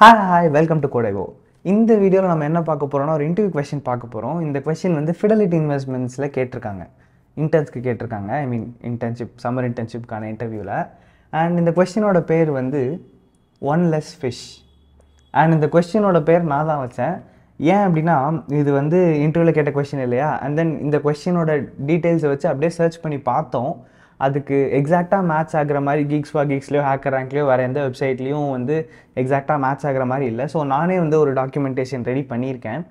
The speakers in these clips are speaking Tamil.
ஹாய் ஹாய் வெல்கம் டு கோடைவோ இந்த வீடியோவில் நம்ம என்ன பார்க்க போகிறோம்னா ஒரு இன்டர்வியூ கொஷின் பார்க்க போகிறோம் இந்த கொஷின் வந்து ஃபிடலிட்டி இன்வெஸ்ட்மெண்ட்ஸில் கேட்டிருக்காங்க. இன்டர்ன்ஸ்க்கு கேட்டிருக்காங்க. ஐ மீன் இன்டர்ன்ஷிப் சம்மர் இன்டர்ன்ஷிப்கான இன்டர்வியூவில் அண்ட் இந்த கொஷினோட பேர் வந்து ஒன் லெஸ் ஃபிஷ் அண்ட் இந்த கொஸ்டினோட பேர் நான் தான் வச்சேன். ஏன் அப்படின்னா இது வந்து இன்டர்வியூவில் கேட்ட கொஸ்டின் இல்லையா? அண்ட் தென் இந்த கொஸ்டினோட டீட்டெயில்ஸை வச்சு அப்படியே சர்ச் பண்ணி பார்த்தோம். அதுக்கு எக்ஸாக்டாக மேட்ச் ஆகிற மாதிரி கீக்ஸ் வா கீக்ஸ்லையோ ஹேக்கர் ரேங்க்லையோ வேறு எந்த வெப்சைட்லேயும் வந்து எக்ஸாக்டாக மேட்ச் ஆகிற மாதிரி இல்லை. ஸோ நானே வந்து ஒரு டாக்குமெண்டேஷன் ரெடி பண்ணியிருக்கேன்.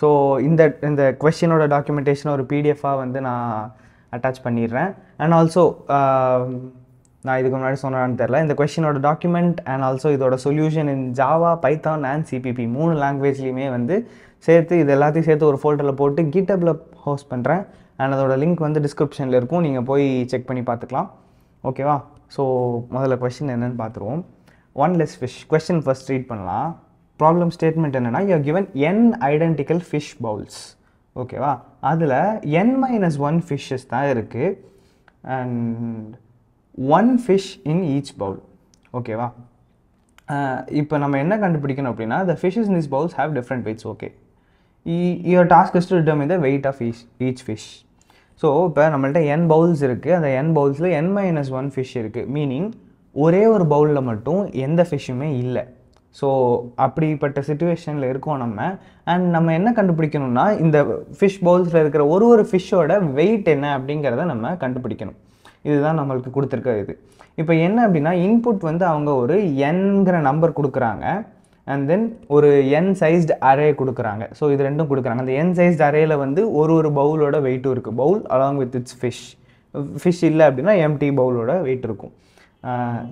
ஸோ இந்த இந்த கொஷினோட டாக்குமெண்டேஷனை ஒரு பிடிஎஃபாக வந்து நான் அட்டாச் பண்ணிடுறேன். அண்ட் ஆல்சோ நான் இதுக்கு முன்னாடி சொன்னான்னு தெரில இந்த கொஷினோட டாக்குமெண்ட் அண்ட் ஆல்சோ இதோட solution in Java Python and CPP மூணு லாங்குவேஜ்லேயுமே வந்து சேர்த்து இது எல்லாத்தையும் சேர்த்து ஒரு ஃபோல்டரில் போட்டு கிட்டப்பில் ஹோஸ்ட் பண்ணுறேன் அண்ட் அதோட லிங்க் வந்து டிஸ்கிரிப்ஷனில் இருக்கும். நீங்கள் போய் செக் பண்ணி பார்த்துக்கலாம். ஓகேவா ஸோ முதல்ல கொஷின் என்னென்னு பார்த்துருவோம். One less fish question first read பண்ணலாம். ப்ராப்ளம் ஸ்டேட்மெண்ட் என்னென்னா you given N identical fish bowls ஓகேவா அதில் என் மைனஸ் ஒன் ஃபிஷ்ஷஸ் தான் இருக்குது and one fish in each bowl ஓகேவா இப்போ நம்ம என்ன கண்டுபிடிக்கணும் அப்படின்னா the fishes in this bowls have different weights okay your task is to determine the weight of each each fish so இப்போ நம்மள்ட்ட என் பவுல்ஸ் இருக்குது அந்த என் பவுல்ஸில் என் மைனஸ் ஒன் ஃபிஷ் இருக்குது மீனிங் ஒரே ஒரு பவுலில் மட்டும் எந்த ஃபிஷ்ஷுமே இல்லை. ஸோ அப்படிப்பட்ட சுச்சுவேஷனில் இருக்கோம் நம்ம. அண்ட் நம்ம என்ன கண்டுபிடிக்கணும்னா இந்த ஃபிஷ் பவுல்ஸில் இருக்கிற ஒரு ஒரு ஃபிஷ்ஷோட வெயிட் என்ன அப்படிங்கிறத நம்ம கண்டுபிடிக்கணும். இதுதான் நம்மளுக்கு கொடுத்துருக்க இது இப்போ என்ன அப்படின்னா இன்புட் வந்து அவங்க ஒரு என்கிற நம்பர் கொடுக்குறாங்க. அண்ட் தென் ஒரு என் சைஸ்டு அரே கொடுக்குறாங்க. ஸோ இது ரெண்டும் கொடுக்குறாங்க. அந்த என் சைஸ்டு அரேயில் வந்து ஒரு ஒரு பவுலோட வெயிட்டும் இருக்குது bowl along with its fish fish இல்லை அப்படின்னா எம்டி பவுலோட வெயிட் இருக்கும்.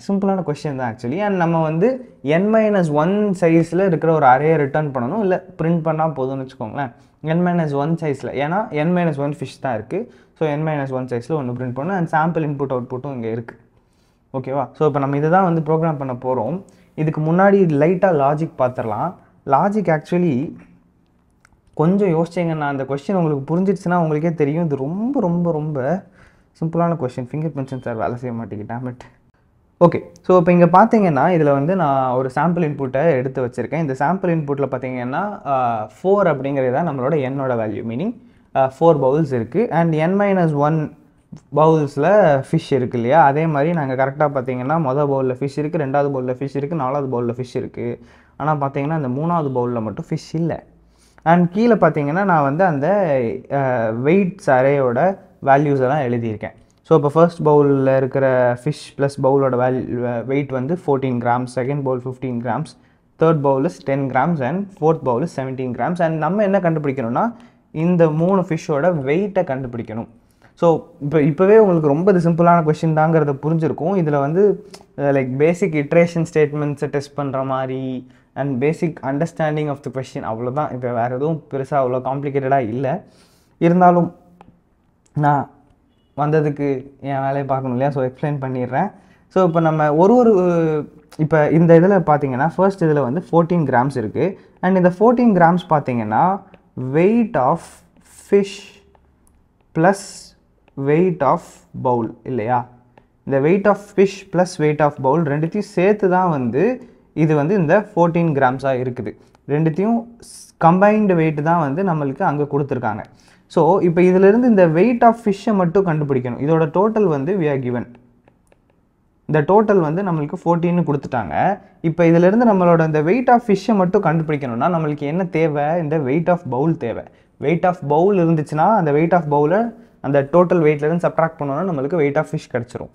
சிம்பிளான கொஷின் தான் ஆக்சுவலி அண்ட் நம்ம வந்து என் மைனஸ் ஒன் சைஸில் இருக்கிற ஒரு அரையை ரிட்டர்ன் பண்ணணும். இல்லை பிரிண்ட் பண்ணால் போதும்னு வச்சுக்கோங்களேன். என் மைனஸ் ஒன் சைஸில் ஏன்னா என் மைனஸ் ஒன் ஃபிஷ் தான் இருக்குது ஸோ என் மைனஸ் ஒன் சைஸில் ஒன்று பிரிண்ட் பண்ணணும் அண்ட் சாம்பிள் இன்புட் அவுட்புட்டும் இங்கே இருக்குது ஓகேவா ஸோ இப்போ நம்ம இதை தான் வந்து ப்ரோக்ராம் பண்ண போகிறோம் இதுக்கு முன்னாடி லைட்டாக லாஜிக் பார்த்துடலாம் லாஜிக் ஆக்சுவலி கொஞ்சம் யோசிச்சிங்கன்னா அந்த கொஸ்டின் உங்களுக்கு புரிஞ்சிடுச்சுன்னா உங்களுக்கே தெரியும். இது ரொம்ப ரொம்ப ரொம்ப சிம்பிளான கொஸ்டின் ஃபிங்கர் பிரிண்ட் சார் வேலை செய்ய மாட்டேங்கிட்டேன் பட் ஓகே ஸோ இப்போ இங்கே பார்த்தீங்கன்னா இதில் வந்து நான் ஒரு சாம்பிள் இன்புட்டை எடுத்து வச்சுருக்கேன். இந்த சாம்பிள் இன்புட்டில் பார்த்தீங்கன்னா ஃபோர் அப்படிங்கிறது தான் நம்மளோட என்னோட வேல்யூ மீனிங் ஃபோர் பவுல்ஸ் இருக்குது அண்ட் என் மைனஸ் ஒன் பவுல்ஸில் ஃபிஷ் இருக்குது இல்லையா? அதே மாதிரி நாங்கள் கரெக்டாக பார்த்தீங்கன்னா மொதல் பவுலில் ஃபிஷ் இருக்குது ரெண்டாவது பவுலில் ஃபிஷ் இருக்குது நாலாவது பவுலில் ஃபிஷ் இருக்குது ஆனால் பார்த்தீங்கன்னா அந்த மூணாவது பவுலில் மட்டும் ஃபிஷ் இல்லை. அண்ட் கீழே பார்த்தீங்கன்னா நான் வந்து அந்த வெயிட்ஸ் அரேயோட வேல்யூஸ் எல்லாம் எழுதியிருக்கேன். ஸோ இப்போ ஃபர்ஸ்ட் பவுலில் இருக்கிற ஃபிஷ் ப்ளஸ் பவுலோட வேல்யூ வெயிட் வந்து fourteen grams second bowl fifteen grams third bowl is ten grams and fourth bowl is seventeen grams and நம்ம என்ன கண்டுபிடிக்கணும்னா இந்த மூணு ஃபிஷ்ஷோட வெயிட்டை கண்டுபிடிக்கணும். ஸோ இப்போ இப்போவே உங்களுக்கு ரொம்ப இது சிம்பிளான கொஷின் தாங்கிறத புரிஞ்சிருக்கும். இதில் வந்து லைக் பேசிக் இட்ரேஷன் ஸ்டேட்மெண்ட்ஸை டெஸ்ட் பண்ணுற மாதிரி and basic understanding of the question அவ்வளோதான் இப்போ வேறு எதுவும் பெருசாக அவ்வளோ காம்ப்ளிகேட்டடாக இல்லை. இருந்தாலும் நான் வந்ததுக்கு என் வேலையை பார்க்கணும் இல்லையா? ஸோ எக்ஸ்பிளைன் பண்ணிடுறேன். ஸோ இப்போ நம்ம ஒரு ஒரு இப்போ இந்த இதில் பார்த்தீங்கன்னா ஃபர்ஸ்ட் இதில் வந்து ஃபோர்டீன் கிராம்ஸ் இருக்குது அண்ட் இந்த ஃபோர்டீன் கிராம்ஸ் பார்த்தீங்கன்னா weight of fish plus weight of bowl இல்லையா? இந்த weight of fish plus weight of bowl ரெண்டுத்தையும் சேர்த்து தான் வந்து இது வந்து இந்த ஃபோர்டீன் கிராம்ஸாக இருக்குது. ரெண்டுத்தையும் கம்பைன்டு வெயிட் தான் வந்து நம்மளுக்கு அங்கே கொடுத்துருக்காங்க. ஸோ இப்போ இதிலிருந்து இந்த வெயிட் ஆஃப் ஃபிஷ்ஷை மட்டும் கண்டுபிடிக்கணும். இதோட டோட்டல் வந்து வி ஆர் கிவன் இந்த டோட்டல் வந்து நம்மளுக்கு ஃபோர்டீன்னு கொடுத்துட்டாங்க. இப்போ இதிலிருந்து நம்மளோட இந்த வெயிட் ஆஃப் ஃபிஷ்ஷை மட்டும் கண்டுபிடிக்கணும்னா நம்மளுக்கு என்ன தேவை? இந்த வெயிட் ஆஃப் பவுல் தேவை. வெயிட் ஆஃப் பவுல் இருந்துச்சுன்னா அந்த வெயிட் ஆஃப் பவுலை அந்த டோட்டல் வெயிட்லேருந்து சப்ட்ராக்ட் பண்ணோன்னா நம்மளுக்கு வெயிட் ஆஃப் ஃபிஷ் கிடச்சிரும்.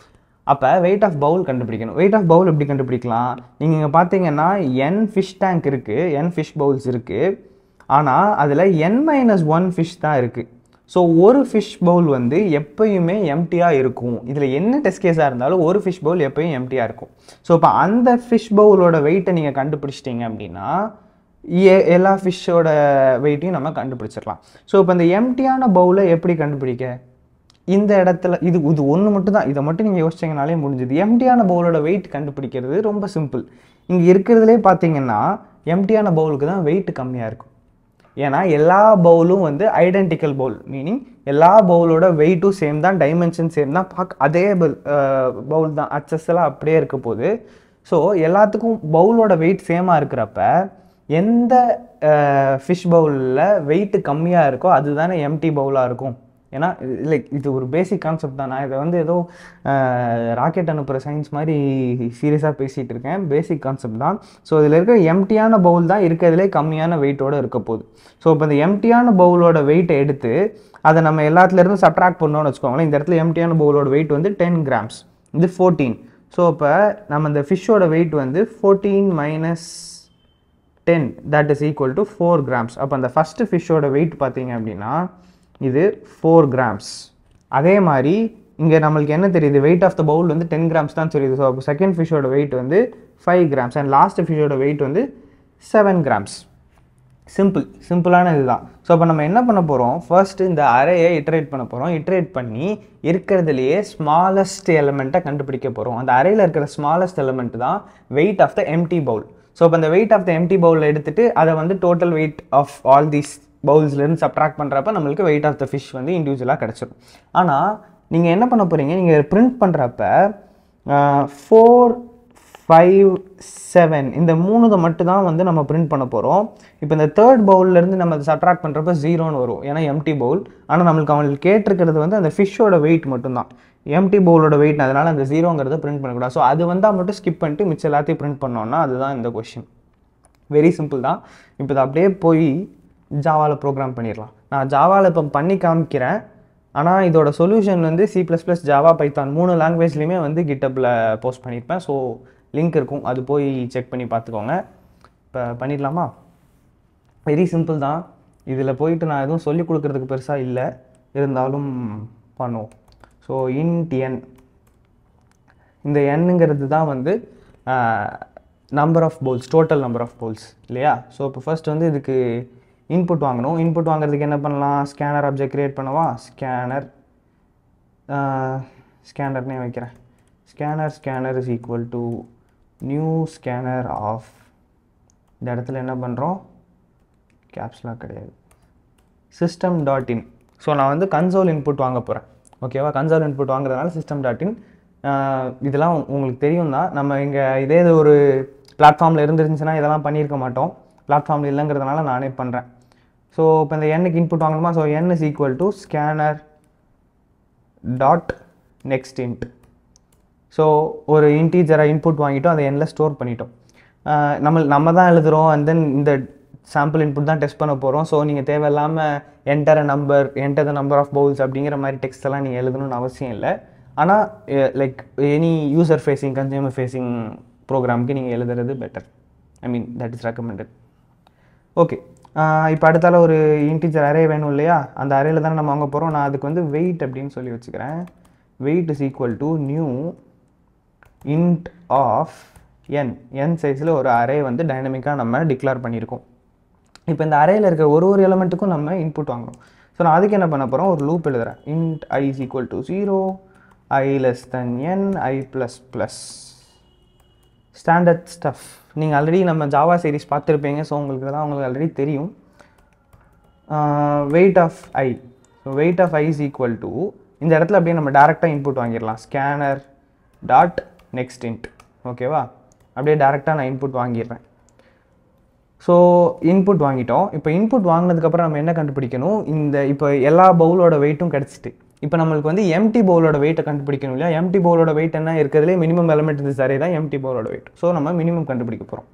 அப்போ வெயிட் ஆஃப் பவுல் கண்டுபிடிக்கணும். வெயிட் ஆஃப் பவுல் எப்படி கண்டுபிடிக்கலாம்? நீங்கள் இங்கே பார்த்தீங்கன்னா என் ஃபிஷ் டேங்க் இருக்குது என் ஃபிஷ் பவுல்ஸ் இருக்குது ஆனால் அதில் என் மைனஸ் ஒன் ஃபிஷ் தான் இருக்குது ஸோ ஒரு ஃபிஷ் பவுல் வந்து எப்பயுமே எம்டியாக இருக்கும். இதில் என்ன டெஸ்ட் கேஸாக இருந்தாலும் ஒரு ஃபிஷ் பவுல் எப்பயும் எம்டியாக இருக்கும். ஸோ இப்போ அந்த ஃபிஷ் பவுலோட வெயிட்டை நீங்கள் கண்டுபிடிச்சிட்டிங்க அப்படின்னா எல்லா ஃபிஷ்ஷோட வெயிட்டையும் நம்ம கண்டுபிடிச்சிடலாம். ஸோ இப்போ இந்த எம்டியான பவுலை எப்படி கண்டுபிடிக்க? இந்த இடத்துல இது இது ஒன்று மட்டும் தான் இதை மட்டும் நீங்கள் யோசிச்சிங்கனாலே முடிஞ்சுது. எம்டியான பவுலோட வெயிட் கண்டுபிடிக்கிறது ரொம்ப சிம்பிள் இங்கே இருக்கிறதுலே பார்த்தீங்கன்னா எம்டியான பவுலுக்கு தான் வெயிட் கம்மியாக இருக்கும். ஏன்னா எல்லா பவுலும் வந்து ஐடென்டிக்கல் பவுல் மீனிங் எல்லா பவுலோட வெயிட்டும் சேம் தான் டைமென்ஷன் சேம் தான். பார்க்க அதே பவுல் தான். அச்சஸ்லாம் அப்படியே இருக்க போகுது ஸோ எல்லாத்துக்கும் பவுலோட வெயிட் சேமாக இருக்கிறப்ப எந்த ஃபிஷ் பவுலில் வெயிட்டு கம்மியாக இருக்கோ அதுதானே எம்டி பவுலாக இருக்கும். ஏன்னா லைக் இது ஒரு பேசிக் கான்செப்ட் தான். நான் இதை வந்து ஏதோ ராக்கெட் அனுப்புகிற சயின்ஸ் மாதிரி சீரியஸாக பேசிகிட்டு இருக்கேன். பேசிக் கான்செப்ட் தான். ஸோ இதில் இருக்கிற எம்டியான பவுல் தான் இருக்கிறதுலே கம்மியான வெயிட்டோட இருக்க போகுது. ஸோ இப்போ இந்த எம்டியான பவுலோட வெயிட்டை எடுத்து அதை நம்ம எல்லாத்துலேருந்து சப்ட்ராக்ட் பண்ணோம்னு வச்சுக்கோங்களேன் இந்த இடத்துல எம்டியான பவுலோட வெயிட் வந்து டென் கிராம்ஸ் இது ஃபோர்டீன் ஸோ இப்போ நம்ம இந்த ஃபிஷ்ஷோட வெயிட் வந்து fourteen minus ten that is equal to four grams அப்போ அந்த ஃபஸ்ட்டு ஃபிஷ்ஷோட வெயிட் பார்த்தீங்க அப்படின்னா இது ஃபோர் கிராம்ஸ் அதே மாதிரி இங்கே நம்மளுக்கு என்ன தெரியுது? வெயிட் ஆஃப் த பவுல் வந்து டென் கிராம்ஸ் தான் தெரியுது. ஸோ அப்போ செகண்ட் ஃபிஷ்ஷோட வெயிட் வந்து ஃபைவ் கிராம்ஸ் அண்ட் லாஸ்ட் ஃபிஷ்ஷோட வெயிட் வந்து செவன் கிராம்ஸ் சிம்பிள் சிம்பிளான இதுதான். ஸோ அப்போ நம்ம என்ன பண்ண போகிறோம் ஃபர்ஸ்ட் இந்த அறையை இட்ரேட் பண்ண போகிறோம் இட்ரேட் பண்ணி இருக்கிறதுலையே ஸ்மாலஸ்ட் எலமெண்ட்டை கண்டுபிடிக்க போகிறோம் அந்த அறையில் இருக்கிற ஸ்மாலஸ்ட் எலமெண்ட் தான் weight of the empty bowl so இப்போ அந்த வெயிட் ஆஃப் த எம்டி பவுலில் எடுத்துட்டு அதை வந்து total weight of all these பவுல்ஸ்லேருந்து subtract பண்ணுறப்ப நம்மளுக்கு வெயிட் ஆஃப் த ஃபிஷ் வந்து இண்டிவிஜுவலாக கிடச்சிடும் ஆனால் நீங்கள் என்ன பண்ண போகிறீங்க நீங்கள் பிரிண்ட் பண்ணுறப்ப ஃபோர் ஃபைவ் செவன் இந்த மூணுதை மட்டும் தான் வந்து நம்ம பிரிண்ட் பண்ண போகிறோம் இப்போ இந்த தேர்ட் பவுல்லேருந்து நம்ம அதை சப்ட்ராக்ட் பண்ணுறப்ப ஜீரோன்னு வரும். ஏன்னா எம்டி பவுல் ஆனால் நம்மளுக்கு அவங்களுக்கு கேட்டிருக்கிறது வந்து அந்த ஃபிஷ்ஷோட வெயிட் மட்டும்தான். எம்டி பவுலோட வெயிட் அதனால் அந்த ஜீரோங்கிறத பிரிண்ட் பண்ணக்கூடாது. ஸோ அது வந்தால் மட்டும் ஸ்கிப் பண்ணிட்டு மிச்சம் எல்லாத்தையும் பிரிண்ட் பண்ணோன்னா அதுதான் இந்த கொஷின் வெரி சிம்பிள் தான். இப்போ இதை அப்படியே போய் ஜாவாவில் ப்ரோக்ராம் பண்ணிடலாம். நான் ஜாவாவில் இப்போ பண்ணி காமிக்கிறேன். ஆனால் இதோட சொல்யூஷன் வந்து C plus plus Java Python மூணு லாங்குவேஜ்லேயுமே வந்து கிட்டப்பில் போஸ்ட் பண்ணியிருப்பேன். ஸோ லிங்க் இருக்கும். அது போய் செக் பண்ணி பார்த்துக்கோங்க. இப்போ பண்ணிடலாமா? வெரி சிம்பிள் தான். இதில் போயிட்டு நான் எதுவும் சொல்லிக் கொடுக்குறதுக்கு பெருசாக இல்லை. இருந்தாலும் பண்ணுவோம். ஸோ இன்ட் என் இந்த எண்ணுங்கிறது தான் வந்து number of bowls total number of bowls இல்லையா? ஸோ இப்போ ஃபஸ்ட் வந்து இதுக்கு இன்புட் வாங்கணும். இன்புட் வாங்குறதுக்கு என்ன பண்ணலாம்? ஸ்கேனர் ஆப்ஜெக்ட் க்ரியேட் பண்ணவா? ஸ்கேனர் ஸ்கேனர்னே வைக்கிறேன். Scanner scanner is equal to new scanner of இந்த இடத்துல என்ன பண்ணுறோம் கேப்ஸ்லாம் கிடையாது. சிஸ்டம் டாட் இன் ஸோ நான் வந்து கன்சோல் இன்புட் வாங்க போகிறேன் ஓகேவா கன்சோல் இன்புட் வாங்குறதுனால சிஸ்டம் டாட் இன் இதெல்லாம் உங்களுக்கு தெரியும் தான். நம்ம இங்கே இதே இது ஒரு பிளாட்ஃபார்மில் இருந்துருந்துச்சுன்னா இதெல்லாம் பண்ணியிருக்க மாட்டோம். பிளாட்ஃபார்மில் இல்லைங்கிறதுனால நானே பண்ணுறேன் ஸோ இப்போ இந்த எண்ணுக்கு இன்புட் வாங்கணுமா? So N is equal to scanner dot next int so ஒரு இன்டீஜராக இன்புட் வாங்கிட்டோம் அதை எண்ணில் ஸ்டோர் பண்ணிட்டோம். நம்ம நம்ம தான் எழுதுகிறோம் அண்ட் தென் இந்த சாம்பிள் இன்புட் தான் டெஸ்ட் பண்ண போகிறோம் ஸோ நீங்கள் தேவையில்லாமல் enter number enter the number of bowls அப்படிங்கிற மாதிரி டெக்ஸ்ட் எல்லாம் நீங்கள் எழுதணும்னு அவசியம் இல்லை. ஆனால் like any user facing consumer facing ப்ரோக்ராமுக்கு நீங்கள் எழுதுறது better I mean that is recommended okay இப்போ அடுத்தால ஒரு இன்டீஜர் அரே வேணும் இல்லையா? அந்த அரையில் தானே நம்ம வாங்க போகிறோம் நான் அதுக்கு வந்து வெயிட் அப்படின்னு சொல்லி வச்சுக்கிறேன். Weight is equal to new int of n n சைஸில் ஒரு அரே வந்து டைனமிக்காக நம்ம டிக்ளேர் பண்ணியிருக்கோம். இப்போ இந்த அரேல இருக்கிற ஒரு ஒரு எலமெண்ட்டுக்கும் நம்ம இன்புட் வாங்கணும். ஸோ நான் அதுக்கு என்ன பண்ண போகிறோம் ஒரு லூப் எழுதுறேன். Int i is equal to zero i less than n i plus plus standard stuff நீங்கள் ஆல்ரெடி நம்ம ஜாவா சீரிஸ் பார்த்துருப்பீங்க. ஸோ உங்களுக்கு இதெல்லாம் உங்களுக்கு ஆல்ரெடி தெரியும். Weight of i so weight of i is equal to இந்த இடத்துல அப்படியே நம்ம டேரெக்டாக இன்புட் வாங்கிடலாம். ஸ்கேனர் டாட் நெக்ஸ்ட் இன்ட் ஓகேவா அப்படியே டேரெக்டாக நான் இன்புட் வாங்கிடுறேன். ஸோ இன்புட் வாங்கிட்டோம். இப்போ இன்புட் வாங்கினதுக்கப்புறம் நம்ம என்ன கண்டுபிடிக்கணும்? இந்த இப்போ எல்லா பவுலோட வெயிட்டும் கிடச்சிட்டு. இப்போ நம்மளுக்கு வந்து எம்டி பவுலோட வெயிட்டை கண்டுபிடிக்கணும் இல்லையா? எம்டி பவுலோட வெயிட் என்ன? இருக்கிறதுலே மினிமம் எலமெண்ட் இது சரி தான் எம்டி பவுலோட வெயிட் ஸோ நம்ம மினிமம் கண்டுபிடிக்க போகிறோம்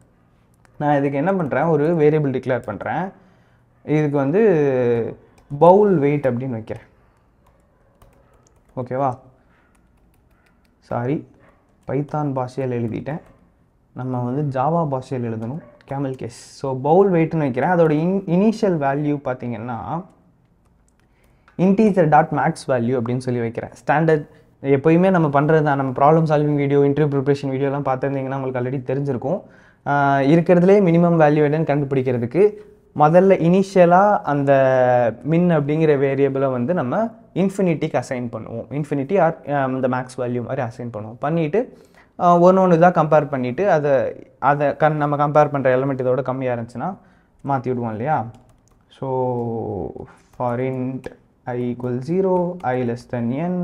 நான் இதுக்கு என்ன பண்ணுறேன் ஒரு வேரியபிள் டிக்ளேர் பண்ணுறேன் இதுக்கு வந்து பவுல் வெயிட் அப்படின்னு வைக்கிறேன். ஓகேவா சாரி பைத்தான் பாஷையில் எழுதிட்டேன். நம்ம வந்து ஜாவா பாஷையில் எழுதணும். Camel case. ஸோ பவுல் வெயிட்னு வைக்கிறேன். அதோட இன் இனிஷியல் வேல்யூ பார்த்தீங்கன்னா இன்டீஜர் டாட் மேக்ஸ் வேல்யூ அப்படின்னு சொல்லி வைக்கிறேன். ஸ்டாண்டர்ட் எப்போயுமே நம்ம பண்ணுறது தான். நம்ம problem solving video interview preparation வீடியோலாம் பார்த்துருந்தீங்கன்னா உங்களுக்கு ஆல்ரெடி தெரிஞ்சிருக்கும். இருக்கிறதுலே மினிமம் வேல்யூ என்னன்னு கண்டுபிடிக்கிறதுக்கு முதல்ல இனிஷியலாக அந்த மின் அப்படிங்கிற வேரியபிளை வந்து நம்ம இன்ஃபினிட்டிக்கு அசைன் பண்ணுவோம். இன்ஃபினிட்டி ஆர் இந்த மேக்ஸ் வேல்யூ மாதிரி அசைன் பண்ணுவோம். பண்ணிவிட்டு uh, ஒன்று ஒன்று இதாக கம்பேர் பண்ணிவிட்டு அதை அதை கண் நம்ம கம்பேர் பண்ணுற எலமெண்ட் இதோட கம்மியாக இருந்துச்சுன்னா மாற்றி விடுவோம் இல்லையா? So for int i equal zero i less than n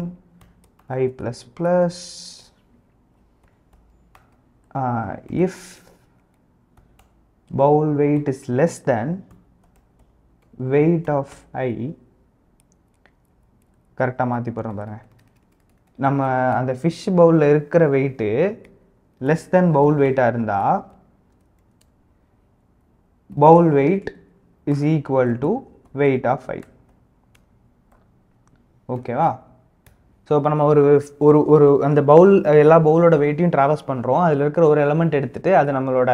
i plus plus if bowl weight is less than weight of i. கரெக்டாக மாற்றி போடுறோம் பாருங்க. நம்ம அந்த ஃபிஷ் பவுலில் இருக்கிற வெயிட்டு லெஸ் தென் பவுல் வெயிட்டாக இருந்தால் bowl weight is equal to weight of i ஓகேவா ஸோ இப்போ நம்ம ஒரு ஒரு ஒரு அந்த பவுல் எல்லா பவுலோட வெயிட்டையும் ட்ராவல்ஸ் பண்ணுறோம் அதில் இருக்கிற ஒரு எலமெண்ட் எடுத்துகிட்டு அது நம்மளோட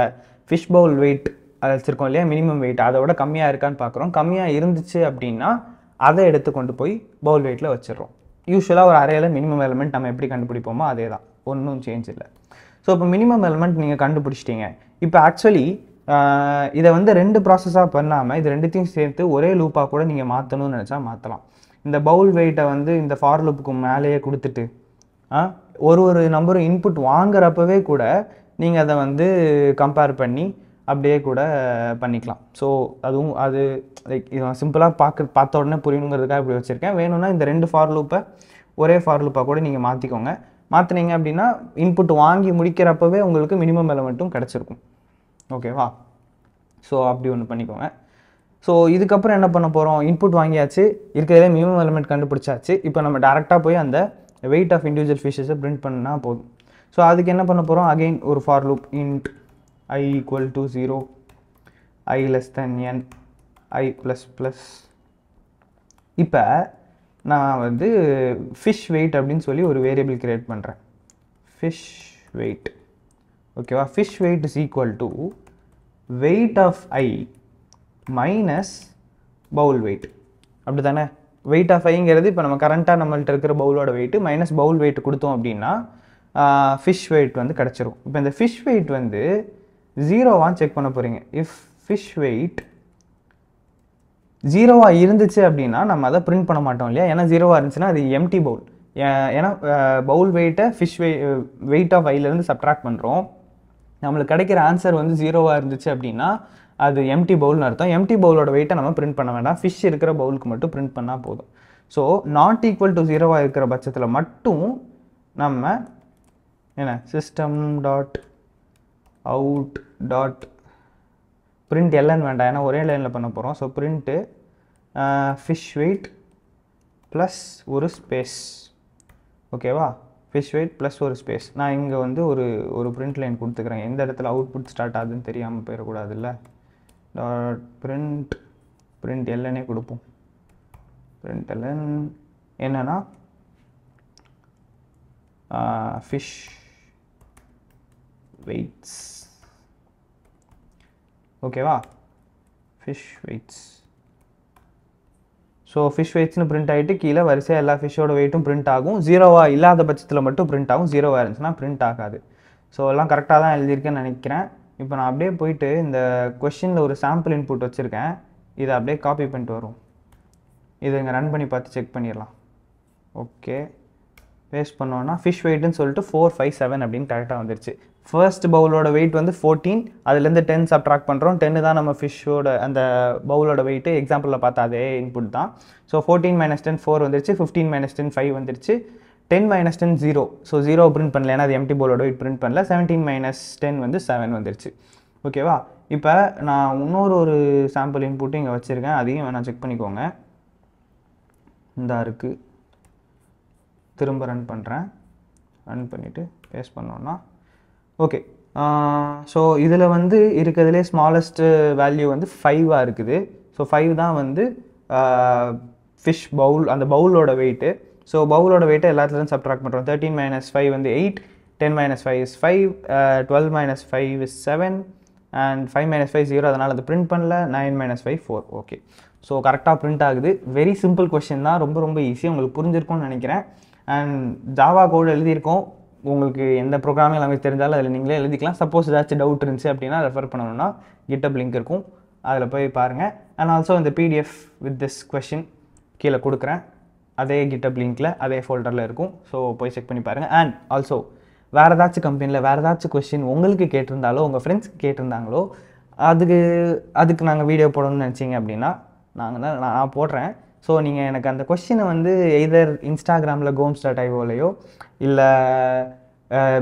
ஃபிஷ் பவுல் வெயிட் வச்சுருக்கோம் இல்லையா? மினிமம் வெயிட் அதை விட கம்மியாக இருக்கான்னு பார்க்குறோம். கம்மியாக இருந்துச்சு அப்படின்னா அதை எடுத்து கொண்டு போய் பவுல் வெயிட்டில் வச்சிடுறோம். யூஸ்வலாக ஒரு அறையில் மினிமம் எலமெண்ட் நம்ம எப்படி கண்டுபிடிப்போமோ அதே தான் ஒன்றும் சேஞ்ச் இல்லை. ஸோ இப்போ மினிமம் எலமெண்ட் நீங்கள் கண்டுபிடிச்சிட்டீங்க. இப்போ ஆக்சுவலி இதை வந்து ரெண்டு ப்ராசஸாக பண்ணாமல் இது ரெண்டுத்தையும் சேர்த்து ஒரே லூப்பாக கூட நீங்கள் மாற்றணும்னு நினச்சா மாற்றலாம் இந்த பவுல் வெயிட்டை வந்து இந்த ஃபார் லூப்புக்கு மேலேயே கொடுத்துட்டு ஒரு ஒரு நம்பரும் இன்புட் வாங்குறப்பவே கூட நீங்கள் அதை வந்து கம்பேர் பண்ணி அப்படியே கூட பண்ணிக்கலாம். ஸோ அதுவும் அது லைக் இது சிம்பிளாக பார்க்க பார்த்த உடனே புரியணுங்கிறதுக்காக இப்படி வச்சுருக்கேன். வேணும்னா இந்த ரெண்டு ஃபார் லூப்பை ஒரே ஃபார் லூப்பாக கூட நீங்கள் மாற்றிக்கோங்க மாற்றினீங்க அப்படின்னா இன்புட் வாங்கி முடிக்கிறப்பவே உங்களுக்கு மினிமம் எலமெண்ட்டும் கிடச்சிருக்கும். ஓகேவா ஸோ அப்படி ஒன்று பண்ணிக்கோங்க. ஸோ இதுக்கப்புறம் என்ன பண்ண போகிறோம் இன்புட் வாங்கியாச்சு. இருக்கிறதே மினிமம் எலமெண்ட் கண்டுபிடிச்சாச்சு. இப்போ நம்ம டேரெக்டாக போய் அந்த வெயிட் ஆஃப் இண்டிவிஜுவல் ஃபிஷஸை பிரிண்ட் பண்ணால் போதும். ஸோ அதுக்கு என்ன பண்ண போகிறோம் அகெயின் ஒரு for loop int i equal to zero i less than n i plus plus இப்போ நான் வந்து ஃபிஷ் வெயிட் அப்படின்னு சொல்லி ஒரு வேரியபிள் கிரியேட் பண்ணுறேன் ஃபிஷ் வெயிட் ஓகேவா fish weight is equal to weight of i minus bowl weight அப்படி தானே வெயிட் ஆஃப் ஐங்கிறது இப்போ நம்ம கரண்ட்டாக நம்மள்ட்ட இருக்கிற பவுலோட வெயிட் மைனஸ் பவுல் வெயிட் கொடுத்தோம் அப்படின்னா ஃபிஷ் வெயிட் வந்து கிடச்சிரும். இப்போ இந்த ஃபிஷ் வெயிட் வந்து ஜீரோவாக செக் பண்ண போகிறீங்க இஃப் ஃபிஷ் வெயிட் ஜீரோவாக இருந்துச்சு அப்படின்னா நம்ம அதை பிரிண்ட் பண்ண மாட்டோம் இல்லையா? ஏன்னா ஜீரோவாக இருந்துச்சுன்னா அது எம்டி பவுல் ஏன்னா பவுல் வெயிட்டை ஃபிஷ் வெய் வெயிட் ஆஃப் ஐலேருந்து சப்ட்ராக்ட் பண்ணுறோம் நம்மளுக்கு கிடைக்கிற ஆன்சர் வந்து ஜீரோவாக இருந்துச்சு அப்படின்னா அது எம்டி பவுல்னு அர்த்தம். எம்டி பவுலோட வெயிட்டை நம்ம பிரிண்ட் பண்ண வேண்டாம். ஃபிஷ் இருக்கிற பவுலுக்கு மட்டும் பிரிண்ட் பண்ணால் போதும். ஸோ நாட் ஈக்குவல் டு ஜீரோவாக இருக்கிற பட்சத்தில் மட்டும் நம்ம என்ன? System dot out dot println வேண்டாம். ஏன்னா ஒரே லைனில் பண்ண போகிறோம் so print fish weight plus ஒரு ஸ்பேஸ் ஓகேவா ஃபிஷ் வெயிட் ப்ளஸ் ஒரு ஸ்பேஸ் நான் இங்கே வந்து ஒரு ஒரு பிரிண்ட் லைன் கொடுத்துக்கிறேன். எந்த இடத்துல அவுட்புட் ஸ்டார்ட் ஆகுதுன்னு தெரியாமல் போயிடக்கூடாதுல்ல? டாட் பிரிண்ட் பிரிண்ட் எல்லனே கொடுப்போம். பிரிண்ட் எல்என் என்னென்னா ஃபிஷ் வெயிட்ஸ் ஓகேவா ஃபிஷ் வெயிட்ஸ் ஸோ ஃபிஷ் வெயிட்ஸ்னு பிரிண்ட் ஆகிட்டு கீழே வரிசையாக எல்லா ஃபிஷ்ஷோட வெயிட்டும் பிரிண்ட் ஆகும். ஜீரோவாக இல்லாத பட்சத்தில் மட்டும் பிரிண்ட் ஆகும். ஜீரோவாக இருந்துச்சுன்னா பிரிண்ட் ஆகாது. ஸோ எல்லாம் கரெக்டாக தான் எழுதியிருக்கேன்னு நினைக்கிறேன். இப்போ நான் அப்படியே போயிட்டு இந்த கொஷினில் ஒரு சாம்பிள் இன்புட் வச்சுருக்கேன். இதை அப்படியே காப்பி பண்ணிட்டு வரும் இதை இங்கே ரன் பண்ணி பார்த்து செக் பண்ணிடலாம். ஓகே பேஸ்ட் பண்ணோன்னா ஃபிஷ் வெயிட்னு சொல்லிட்டு ஃபோர் ஃபைவ் செவன் அப்படின்னு கரெக்டாக வந்துருச்சு. ஃபர்ஸ்ட் பவுலோட வெயிட் வந்து ஃபோர்டீன் அதுலேருந்து டென் சப்ட்ராக்ட் பண்ணுறோம் டென்னு தான் நம்ம ஃபிஷ்ஷோட அந்த பவுலோட வெயிட்டு எக்ஸாம்பிளில் பார்த்தா அதே இன்புட் தான். So fourteen minus ten four வந்துருச்சு. ஃபிஃப்டீன் மைனஸ் டென் ஃபைவ் வந்துருச்சு. Ten minus ten zero so zero print பண்ணல. ஏன்னா அது எம்டி பவுலோட வெயிட் பிரிண்ட் பண்ணல. செவன்டீன் மைனஸ் டென் வந்து செவன் வந்துருச்சு. ஓகேவா இப்போ நான் இன்னொரு ஒரு சாம்பிள் இன்புட்டும் இங்கே வச்சுருக்கேன். அதையும் வேணால் செக் பண்ணிக்கோங்க. இந்தா இருக்குது திரும்ப ரன் பண்ணுறேன் ரன் பண்ணிவிட்டு பேஸ்ட் பண்ணோன்னா ஓகே ஸோ இதில் வந்து இருக்கிறதுலே ஸ்மாலஸ்ட்டு வேல்யூ வந்து ஃபைவாக இருக்குது. ஸோ ஃபைவ் தான் வந்து ஃபிஷ் பவுல் அந்த பவுலோட வெயிட்டு ஸோ பவுலோட வெயிட்டை எல்லாத்துலேயும் சப்ட்ராக்ட் பண்ணுறோம் தேர்ட்டீன் மைனஸ் ஃபைவ் வந்து eight ten minus five is five twelve minus five is seven and five minus five zero அதனால் அது பிரிண்ட் பண்ணல. Nine minus five four okay so கரெக்டாக பிரிண்ட் ஆகுது. வெரி சிம்பிள் கொஷின் தான். ரொம்ப ரொம்ப ஈஸி உங்களுக்கு புரிஞ்சிருக்கும்னு நினைக்கிறேன். அண்ட் ஜாவா கோடு எழுதியிருக்கோம். உங்களுக்கு எந்த ப்ரோக்ராமிங் லாங்குவேஜ் தெரிஞ்சாலும் அதில் நீங்களே எழுதிக்கலாம். சப்போஸ் ஏதாச்சும் டவுட் இருந்துச்சு அப்படின்னா ரெஃபர் பண்ணணும்னா கிட்டப் லிங்க் இருக்கும். அதில் போய் பாருங்கள் அண்ட் ஆல்சோ இந்த பிடிஎஃப் வித் திஸ் கொஷின் கீழே கொடுக்குறேன். அதே கிட்டப் லிங்க்கில் அதே ஃபோல்டரில் இருக்கும். ஸோ போய் செக் பண்ணி பாருங்கள் அண்ட் ஆல்சோ வேறு ஏதாச்சும் கம்பெனியில் வேறு ஏதாச்சும் கொஷின் உங்களுக்கு கேட்டிருந்தாலோ உங்கள் ஃப்ரெண்ட்ஸ்க்கு கேட்டிருந்தாங்களோ அதுக்கு அதுக்கு நாங்கள் வீடியோ போடணும்னு நினச்சிங்க அப்படின்னா நாங்கள் தான் நான் போடுறேன். ஸோ நீங்கள் எனக்கு அந்த கொஷினை வந்து எய்தர் இன்ஸ்டாகிராமில் கோம்ஸ் டாட் ஐஓலையோ இல்லை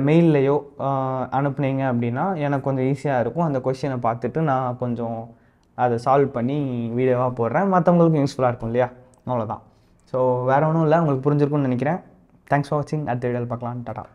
மெயில்லையோ அனுப்புனீங்க அப்படின்னா எனக்கு கொஞ்சம் ஈஸியாக இருக்கும். அந்த கொஷினை பார்த்துட்டு நான் கொஞ்சம் அதை சால்வ் பண்ணி வீடியோவாக போடுறேன். மற்றவங்களுக்கும் யூஸ்ஃபுல்லாக இருக்கும் இல்லையா? அவ்வளோதான் ஸோ வேறு ஒன்றும் இல்லை. உங்களுக்கு புரிஞ்சிருக்கும்னு நினைக்கிறேன். தேங்க்ஸ் ஃபார் வாட்சிங் அடுத்த வீடியோவில் பார்க்கலாம். டாடா.